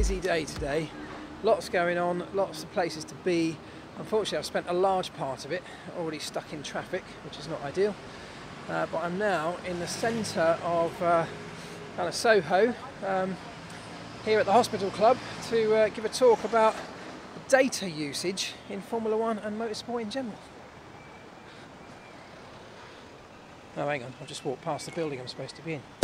busy day today. Lots going on, lots of places to be. Unfortunately, I've spent a large part of it already stuck in traffic, which is not ideal. Uh, but I'm now in the centre of uh, kind of Soho, um, here at the Hospital Club, to uh, give a talk about data usage in Formula One and motorsport in general. Oh, hang on, I've just walked past the building I'm supposed to be in.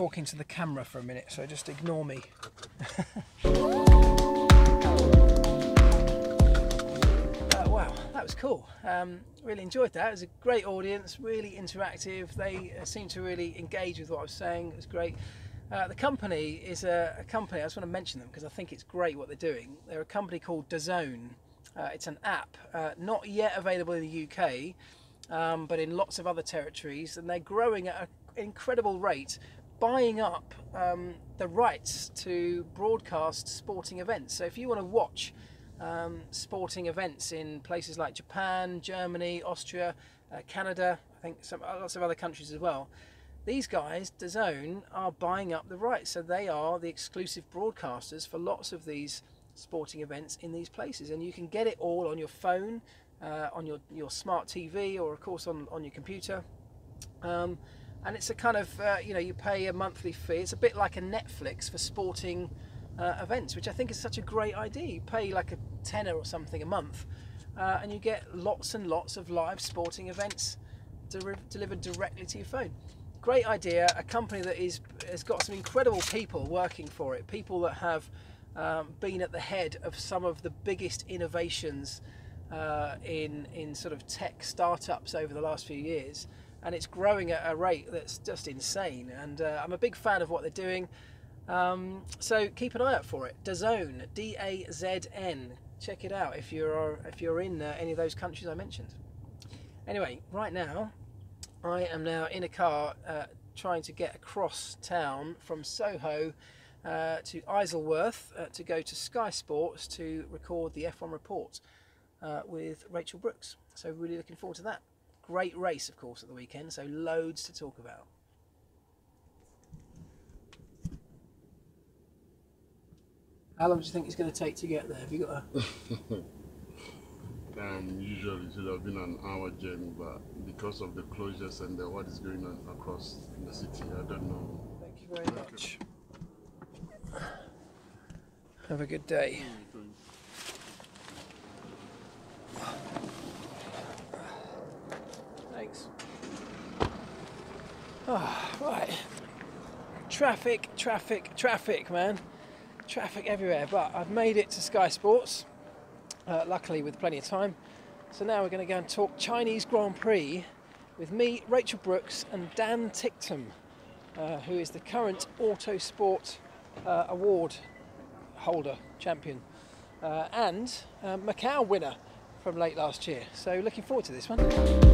Talking to the camera for a minute, so just ignore me. uh, wow, that was cool. Um, really enjoyed that. It was a great audience, really interactive. They uh, seemed to really engage with what I was saying. It was great. Uh, the company is a, a, company, I just want to mention them because I think it's great what they're doing. They're a company called DAZN. Uh, it's an app, uh, not yet available in the UK, um, but in lots of other territories, and they're growing at an incredible rate buying up um, the rights to broadcast sporting events. So if you want to watch um, sporting events in places like Japan, Germany, Austria, uh, Canada, I think some lots of other countries as well, these guys, DAZN, are buying up the rights. So they are the exclusive broadcasters for lots of these sporting events in these places. And you can get it all on your phone, uh, on your, your smart TV, or of course on, on your computer. Um, and it's a kind of uh, you know you pay a monthly fee. It's a bit like a netflix for sporting uh, events which i think is such a great idea. You pay like a tenner or something a month uh, and you get lots and lots of live sporting events delivered directly to your phone. Great idea. A company that is has got some incredible people working for it. People that have um, been at the head of some of the biggest innovations uh, in in sort of tech startups over the last few years and it's growing at a rate that's just insane. And uh, I'm a big fan of what they're doing. Um, so keep an eye out for it. DAZN, D-A-Z-N. Check it out if you're if you're in uh, any of those countries I mentioned. Anyway, right now, I am now in a car uh, trying to get across town from Soho uh, to Isleworth uh, to go to Sky Sports to record the F1 report uh, with Rachel Brookes. So really looking forward to that. Great race, of course, at the weekend, so loads to talk about. How long do you think it's going to take to get there? Have you got a... um, usually it should have been an hour journey, but because of the closures and the, what is going on across the city, I don't know. Thank you very much. Have a good day. Thanks. Oh, right. Traffic, traffic, traffic, man. Traffic everywhere, but I've made it to Sky Sports, uh, luckily with plenty of time. So now we're going to go and talk Chinese Grand Prix with me, Rachel Brookes, and Dan Ticktum, uh, who is the current Autosport uh, Award holder, champion, uh, and uh, Macau winner from late last year. So looking forward to this one.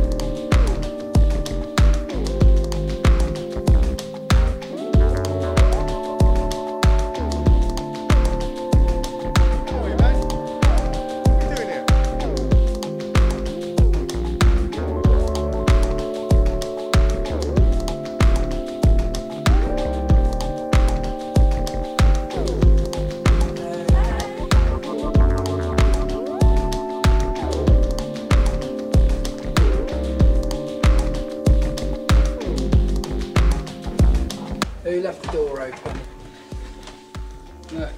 Look,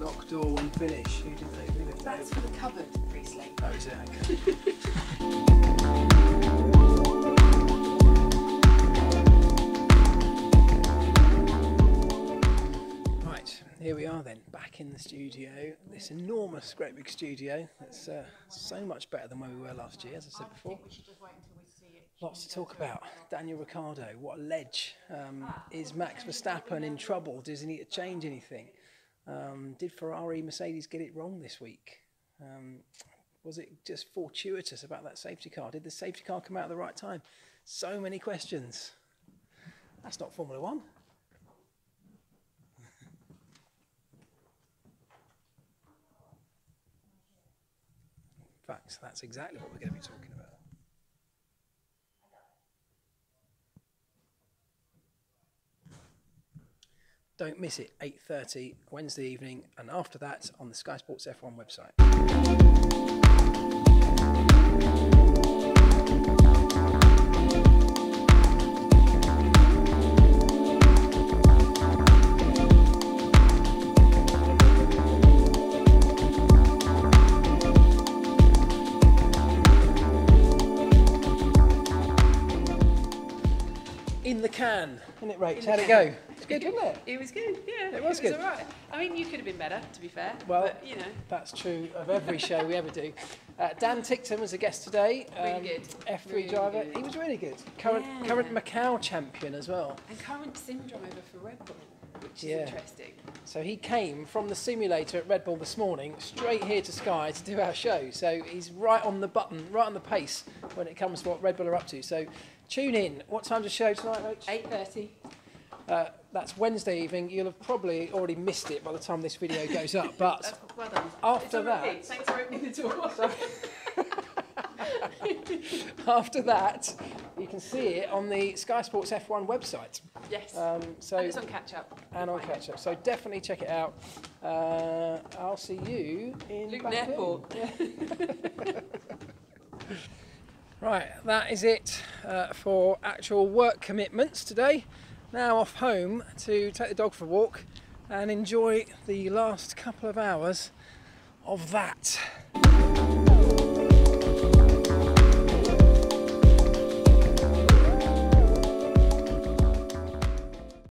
locked door unfinished. fish. Who did they leave it? That's for the cupboard, Priestley. Oh, is it? Okay. Right, here we are then, back in the studio. This enormous, great big studio. It's uh, so much better than where we were last year, as I said before. we should just wait until we see it. Lots to talk about. Daniel Ricciardo, what a ledge. Um, is Max Verstappen in trouble? Does he need to change anything? Um, did Ferrari, Mercedes get it wrong this week? Um, was it just fortuitous about that safety car? Did the safety car come out at the right time? So many questions. That's not Formula One. In fact, that's exactly what we're going to be talking about. Don't miss it, 8.30 Wednesday evening, and after that on the Sky Sports F1 website. In the can, isn't it, Rach? How'd it go? It's good, wasn't it? It was good, yeah. It was good. all right. I mean, you could have been better, to be fair. Well, but, you know, That's true of every show we ever do. Uh, Dan Ticktum was a guest today. um, Really good. F3 Really driver. good. He was really good. Current Yeah. current Macau champion as well. and current sim driver for Red Bull, which is Yeah. interesting. So he came from the simulator at Red Bull this morning straight here to Sky to do our show. So he's right on the button, right on the pace when it comes to what Red Bull are up to. So tune in. What time's the show tonight, Rach? 8.30. Uh, that's Wednesday evening. You'll have probably already missed it by the time this video goes up. But well done. After that- Thanks for opening the door. after that, you can see it on the Sky Sports F1 website. yes. Um, so and it's on catch up. and on catch up. So definitely check it out. Uh, I'll see you in Luton. Airport. Right, that is it uh, for actual work commitments today. Now off home to take the dog for a walk and enjoy the last couple of hours of that.